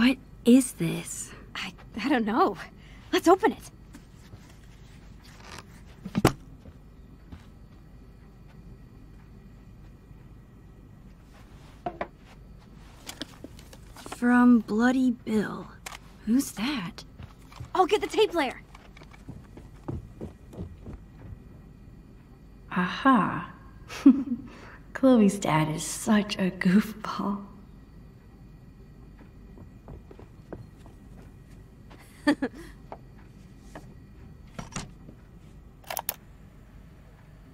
What is this? I, I don't know. Let's open it. From Bloody Bill. Who's that? I'll get the tape player. Aha. Chloe's dad is such a goofball.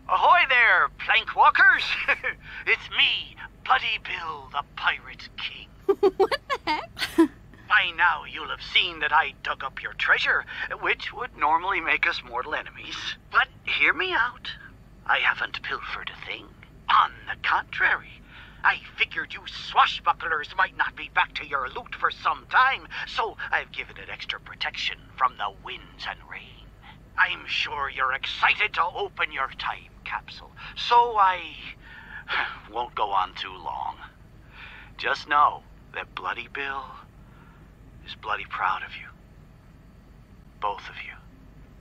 Ahoy there, plank walkers! it's me, Bloody Bill, the Pirate King. what the heck? By now you'll have seen that I dug up your treasure, which would normally make us mortal enemies. But hear me out. I haven't pilfered a thing. On the contrary, I figured you swashbucklers might not be back to your loot for some time, so I've given it extra protection from the winds and rain. I'm sure you're excited to open your time capsule, so I won't go on too long. Just know that Bloody Bill is bloody proud of you. Both of you.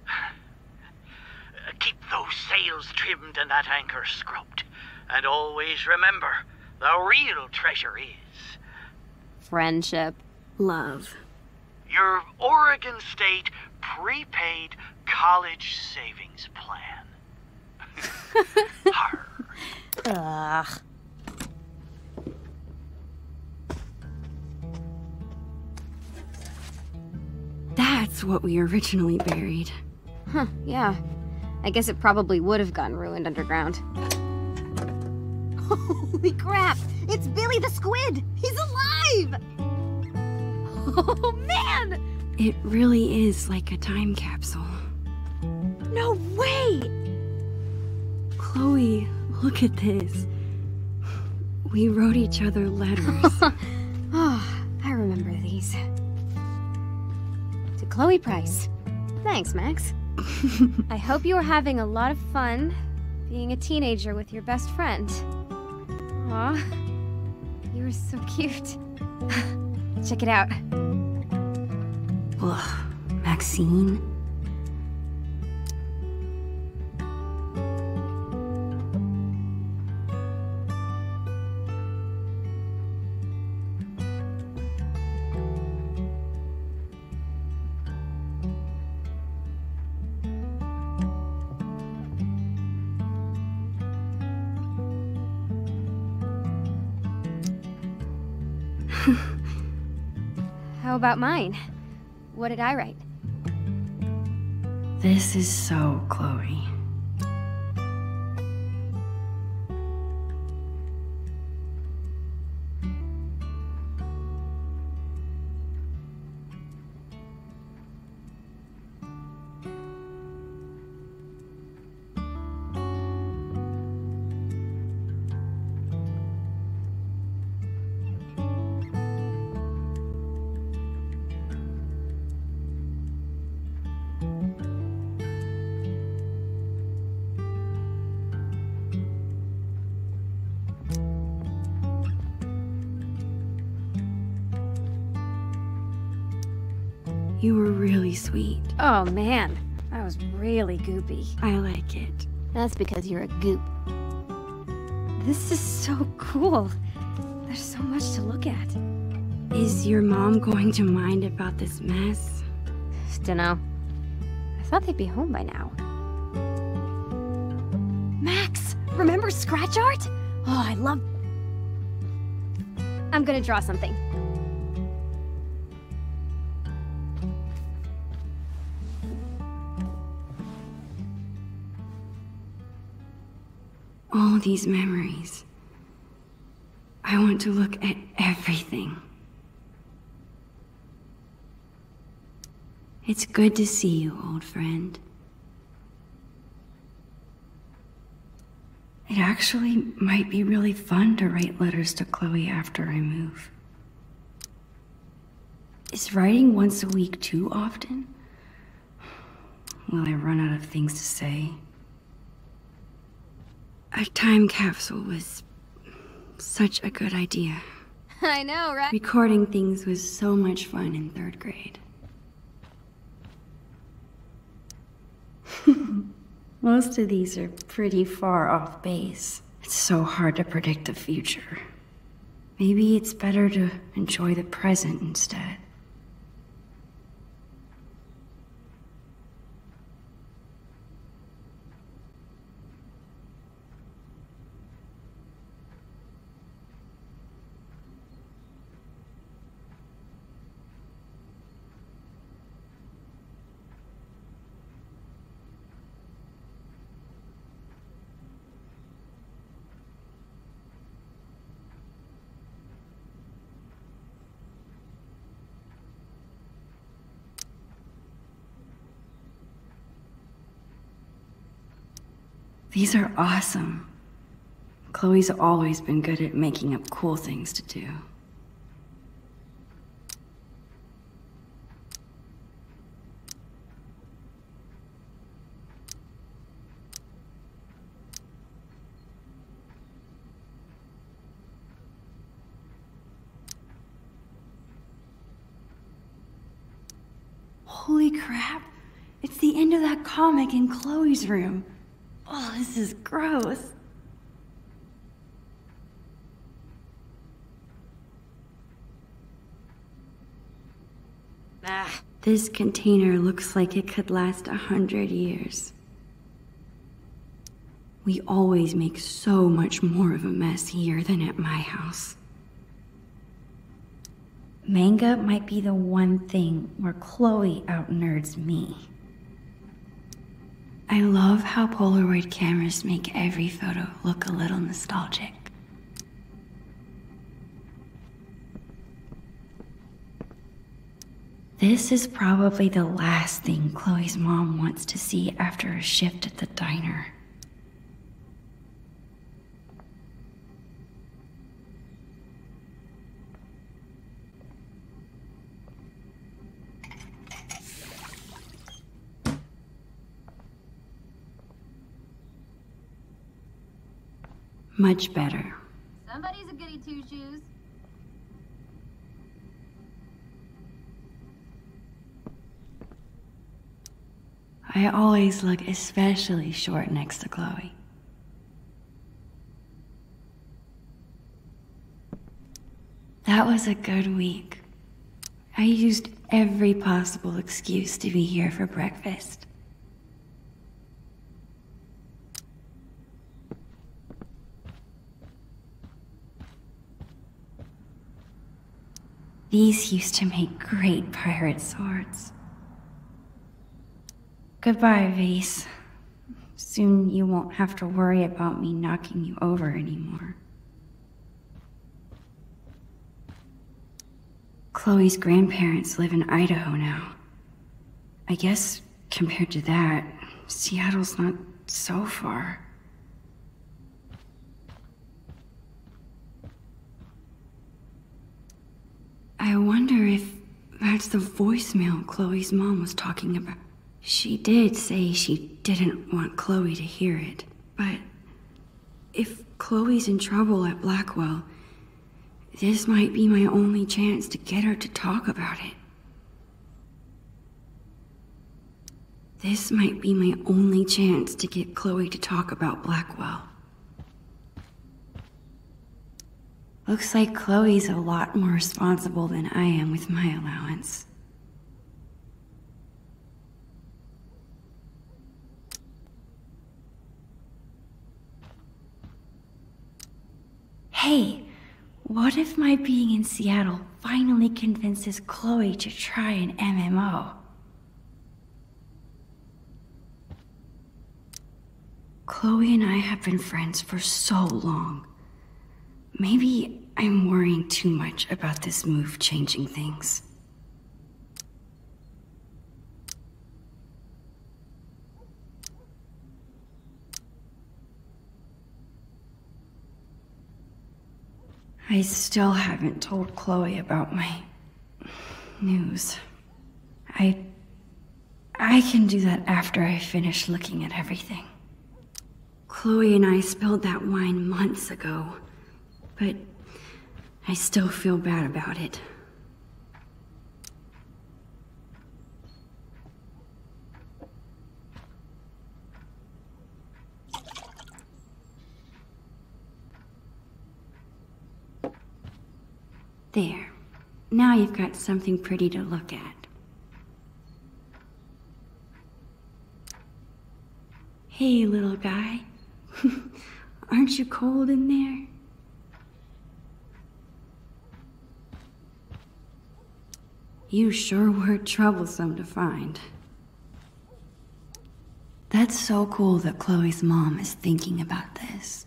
Keep those sails trimmed and that anchor scrubbed. And always remember, the real treasure is Friendship. Love. your Oregon State prepaid college savings plan. Ugh. That's what we originally buried. Huh, yeah. I guess it probably would have gotten ruined underground. Holy crap! It's Billy the Squid! He's alive! Oh man! It really is like a time capsule. No way! Chloe, look at this. We wrote each other letters. Oh, I remember these. To Chloe Price. Thanks, Max. I hope you are having a lot of fun being a teenager with your best friend. Aw, you are so cute. Check it out. Ugh, Maxine. How about mine? What did I write? This is so Chloe. You were really sweet. Oh man, that was really goopy. I like it. That's because you're a goop. This is so cool. There's so much to look at. Is your mom going to mind about this mess? Dunno. I thought they'd be home by now. Max, remember scratch art? Oh, I love. I'm gonna draw something. All these memories. I want to look at everything. It's good to see you, old friend. It actually might be really fun to write letters to Chloe after I move. Is writing once a week too often? Will I run out of things to say? A time capsule was such a good idea. I know, right? Recording things was so much fun in third grade. Most of these are pretty far off base. It's so hard to predict the future. Maybe it's better to enjoy the present instead. These are awesome. Chloe's always been good at making up cool things to do. Holy crap! It's the end of that comic in Chloe's room. Oh, this is gross. Ah, this container looks like it could last a hundred years. We always make so much more of a mess here than at my house. Manga might be the one thing where Chloe out-nerds me. I love how Polaroid cameras make every photo look a little nostalgic. This is probably the last thing Chloe's mom wants to see after a shift at the diner. Much better. Somebody's a goody two shoes. I always look especially short next to Chloe. That was a good week. I used every possible excuse to be here for breakfast. These used to make great pirate swords. Goodbye, Vase. Soon you won't have to worry about me knocking you over anymore. Chloe's grandparents live in Idaho now. I guess, compared to that, Seattle's not so far. I wonder if that's the voicemail Chloe's mom was talking about. She did say she didn't want Chloe to hear it, but if Chloe's in trouble at Blackwell, this might be my only chance to get her to talk about it. This might be my only chance to get Chloe to talk about Blackwell. Looks like Chloe's a lot more responsible than I am with my allowance. Hey, what if my being in Seattle finally convinces Chloe to try an MMO? Chloe and I have been friends for so long. Maybe I'm worrying too much about this move changing things. I still haven't told Chloe about my news. I I can do that after I finish looking at everything. Chloe and I spilled that wine months ago, but I still feel bad about it. There. Now you've got something pretty to look at. Hey, little guy. Aren't you cold in there? You sure were troublesome to find. That's so cool that Chloe's mom is thinking about this.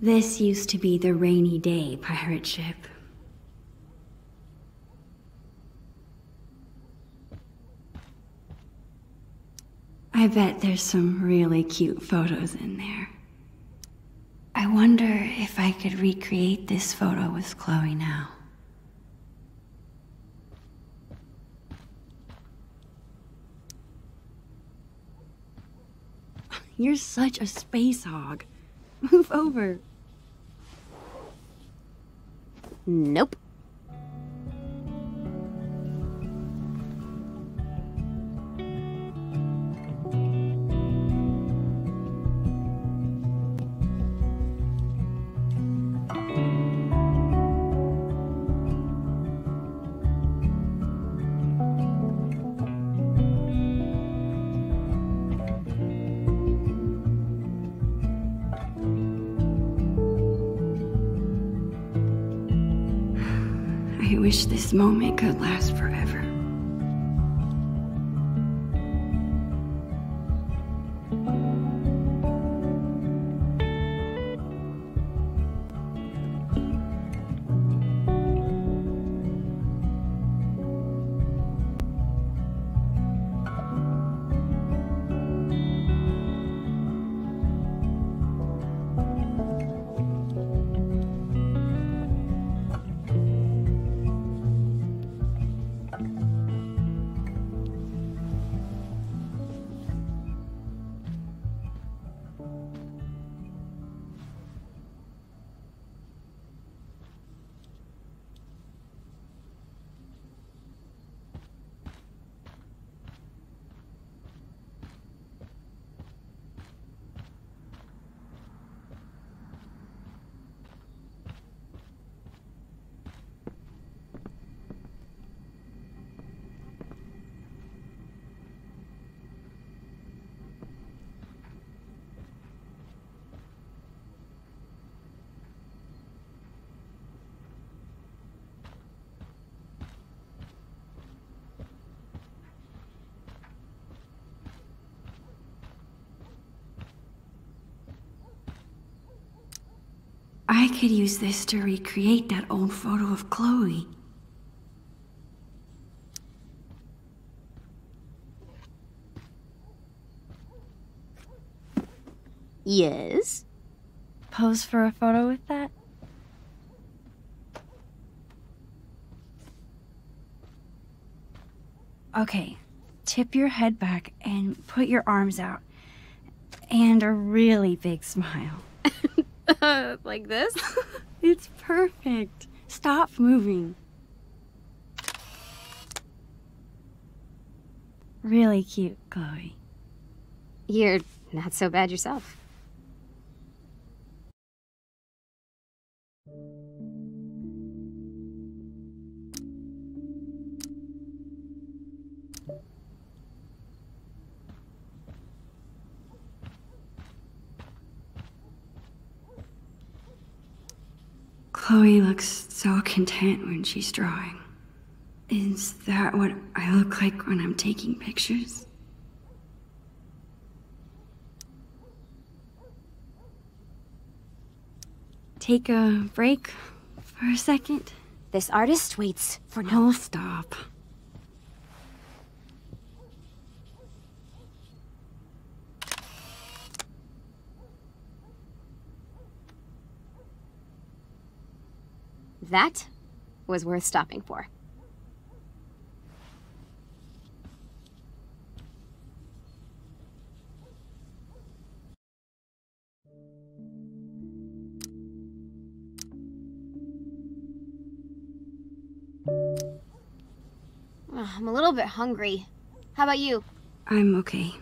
This used to be the rainy day pirate ship. I bet there's some really cute photos in there. I wonder if I could recreate this photo with Chloe now. You're such a space hog. Move over. Nope. Wish this moment could last forever. I could use this to recreate that old photo of Chloe. Yes? Pose for a photo with that? Okay, tip your head back and put your arms out. And a really big smile. like this? It's perfect. Stop moving. Really cute, Chloe. You're not so bad yourself. Chloe looks so content when she's drawing. Is that what I look like when I'm taking pictures? Take a break for a second? This artist waits for no No, stop. That was worth stopping for. Ah, I'm a little bit hungry. How about you? I'm okay.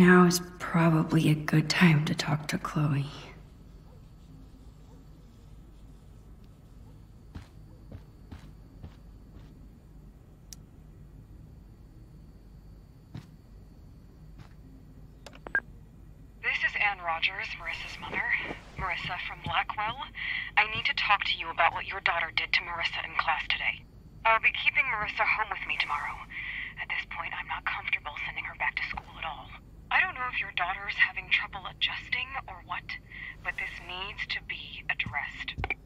Now is probably a good time to talk to Chloe. This is Anne Rogers, Marissa's mother. Marissa from Blackwell. I need to talk to you about what your daughter did to Marissa in class today. I'll be keeping Marissa home with me tomorrow. At this point, I'm not comfortable sending her back to school at all. I don't know if your daughter's having trouble adjusting or what, but this needs to be addressed.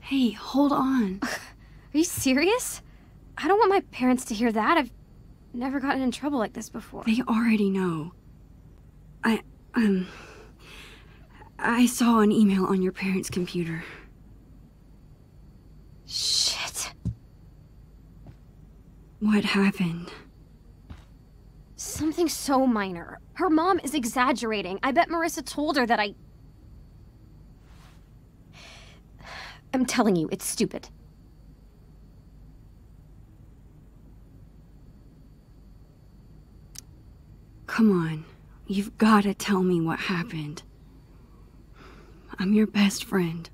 Hey, hold on. Are you serious? I don't want my parents to hear that. I've never gotten in trouble like this before. They already know. I, um. I saw an email on your parents' computer. Shit. What happened? Something so minor. Her mom is exaggerating. I bet Marissa told her that I. I'm telling you, it's stupid. Come on. You've gotta tell me what happened. I'm your best friend.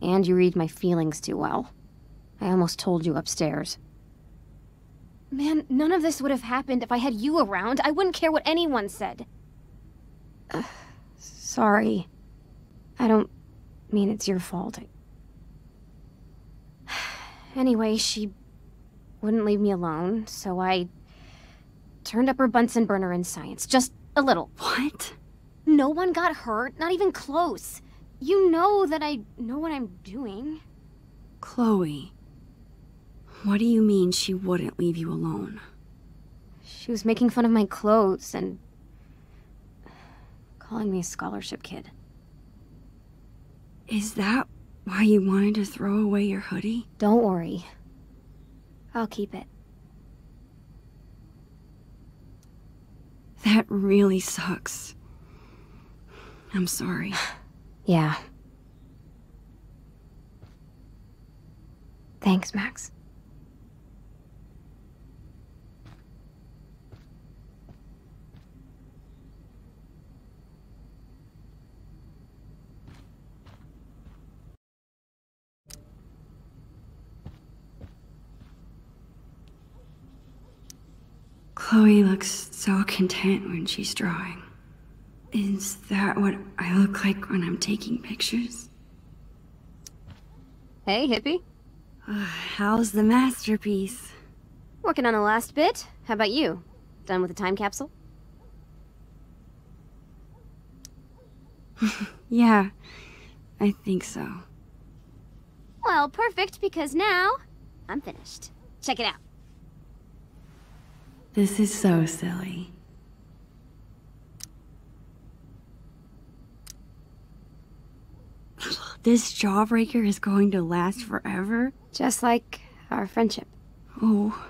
And you read my feelings too well. I almost told you upstairs. Man, none of this would have happened if I had you around. I wouldn't care what anyone said. Ugh, sorry. I don't mean it's your fault. Anyway, she wouldn't leave me alone, so I turned up her Bunsen burner in science. Just a little. What? No one got hurt, not even close. You know that I know what I'm doing. Chloe. What do you mean she wouldn't leave you alone? She was making fun of my clothes and calling me a scholarship kid. Is that why you wanted to throw away your hoodie? Don't worry. I'll keep it. That really sucks. I'm sorry. Yeah. Thanks, Max. Chloe looks so content when she's drawing. Is that what I look like when I'm taking pictures? Hey, hippie. How's the masterpiece? Working on the last bit. How about you? Done with the time capsule? Yeah, I think so. Well, perfect, because now I'm finished. Check it out. This is so silly. This jawbreaker is going to last forever? Just like our friendship. Oh,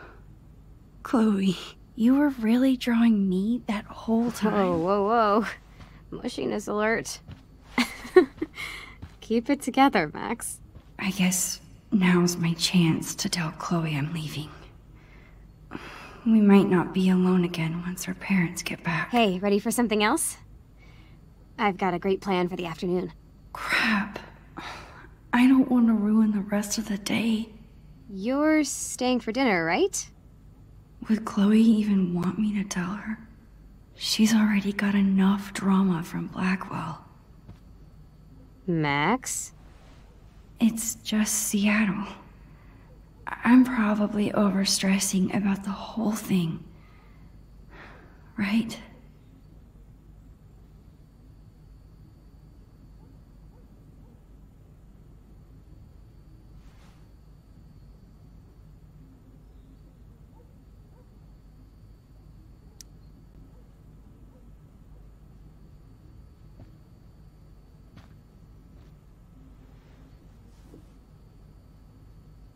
Chloe, you were really drawing me that whole time? Whoa, whoa, whoa. Mushiness alert. Keep it together, Max. I guess now's my chance to tell Chloe I'm leaving. We might not be alone again once her parents get back. Hey, ready for something else? I've got a great plan for the afternoon. Crap. I don't want to ruin the rest of the day. You're staying for dinner, right? Would Chloe even want me to tell her? She's already got enough drama from Blackwell. Max? It's just Seattle. I'm probably overstressing about the whole thing. Right?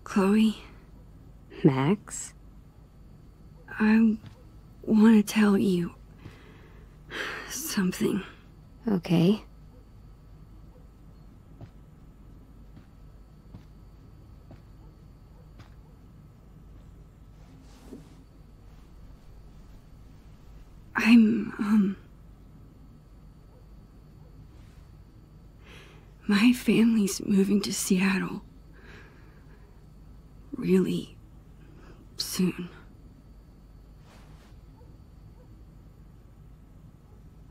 Chloe, Max? I want to tell you. Something. Okay. I'm, um. My family's moving to Seattle. Really soon.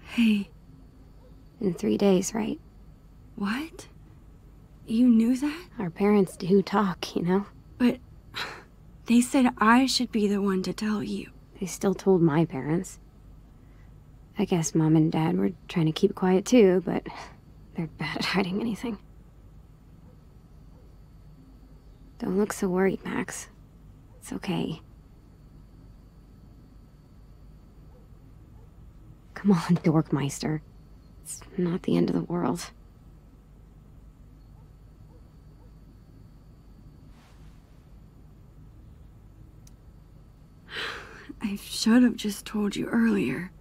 Hey, In three days, right? what? You knew that? Our parents do talk, you know? But they said I should be the one to tell you. They still told my parents. I guess mom and dad were trying to keep quiet too, but they're bad at hiding anything. Don't look so worried, Max. It's okay. Come on, Dorkmeister. It's not the end of the world. I should have just told you earlier.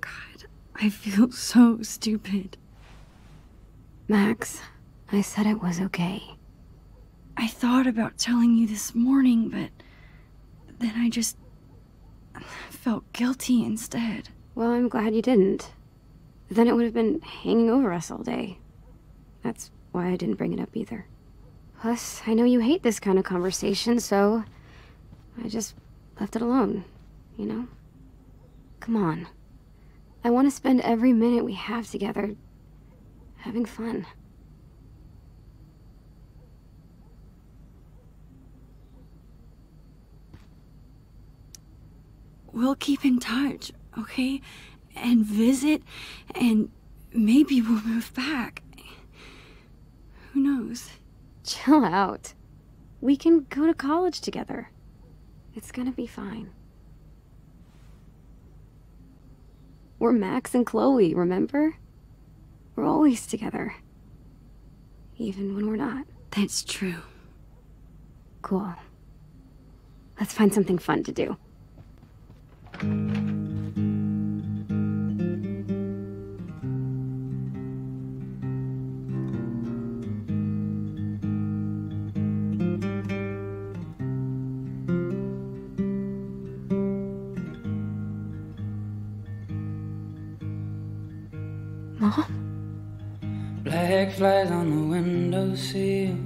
God, I feel so stupid. Max, I said it was okay. I thought about telling you this morning, but then I just felt guilty instead. Well, I'm glad you didn't. Then it would have been hanging over us all day. That's why I didn't bring it up either. Plus, I know you hate this kind of conversation, so I just left it alone, you know? Come on. I want to spend every minute we have together having fun. We'll keep in touch, okay? And visit, and maybe we'll move back. Who knows? Chill out. We can go to college together. It's gonna be fine. We're Max and Chloe, remember? We're always together. Even when we're not. That's true. Cool. Let's find something fun to do. Mom? Black flies on the windowsill.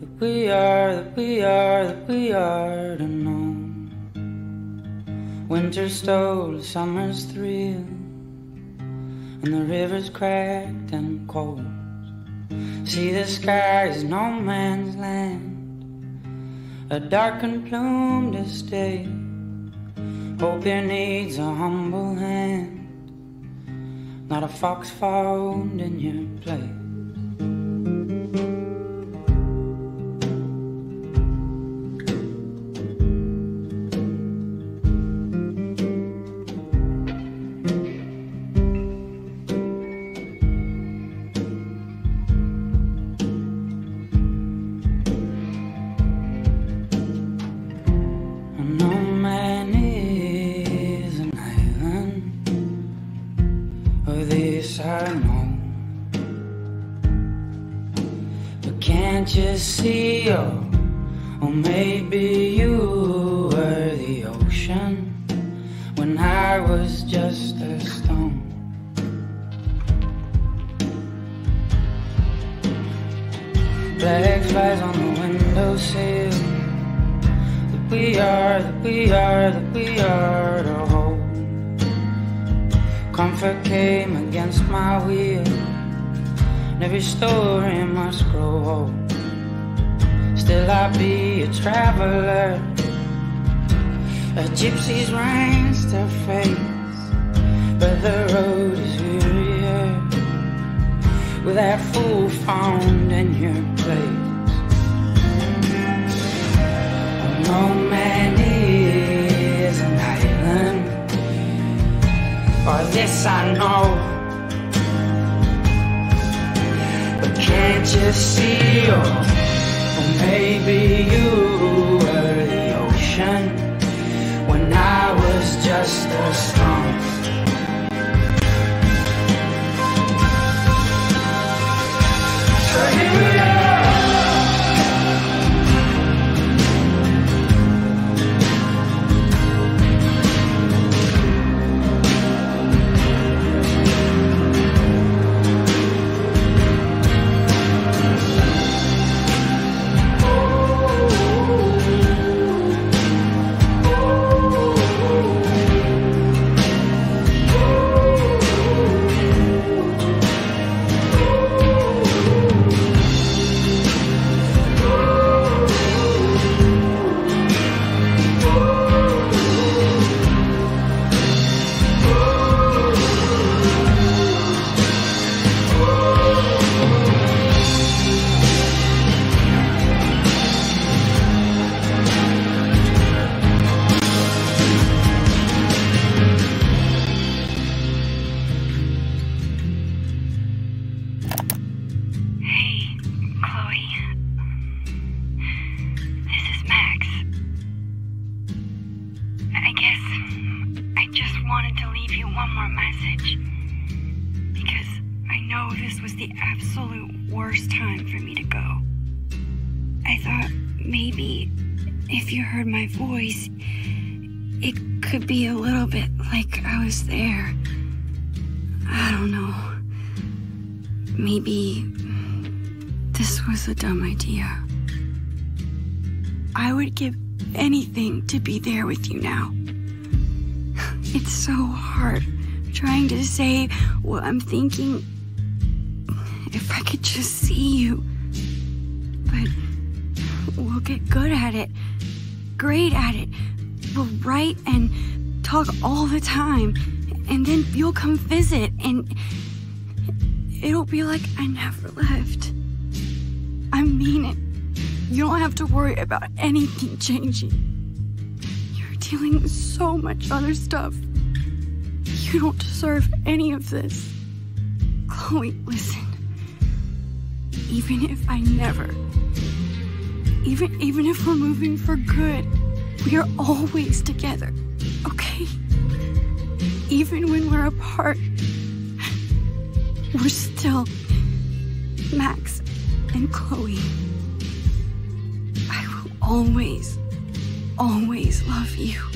That we are, that we are, that we are to know. Winter stole summer's thrill, and the river's cracked and cold. See, the sky is no man's land, a darkened plumed estate. Hope your needs a humble hand not a fox found in your place. Can't you see? Oh, oh, maybe you were the ocean when I was just a stone. Black flies on the windowsill. That we are, that we are, that we are to hold. Comfort came against my will. And every story must grow old. Still, I'll be a traveler. A gypsy's ranks to face. But the road is wearier. With that fool found in your place. No man is an island. Or this I know. But can't you see? Oh, maybe you were the ocean when I was just a stone. Maybe this was a dumb idea. I would give anything to be there with you now. It's so hard trying to say what I'm thinking. If I could just see you. But we'll get good at it, great at it. We'll write and talk all the time. And then you'll come visit, and it'll be like I never left. I mean it. You don't have to worry about anything changing. You're dealing with so much other stuff. You don't deserve any of this. Chloe, listen. Even if I never, even even if we're moving for good, we are always together. Okay? Even when we're apart, we're still Max and Chloe. I will always, always love you.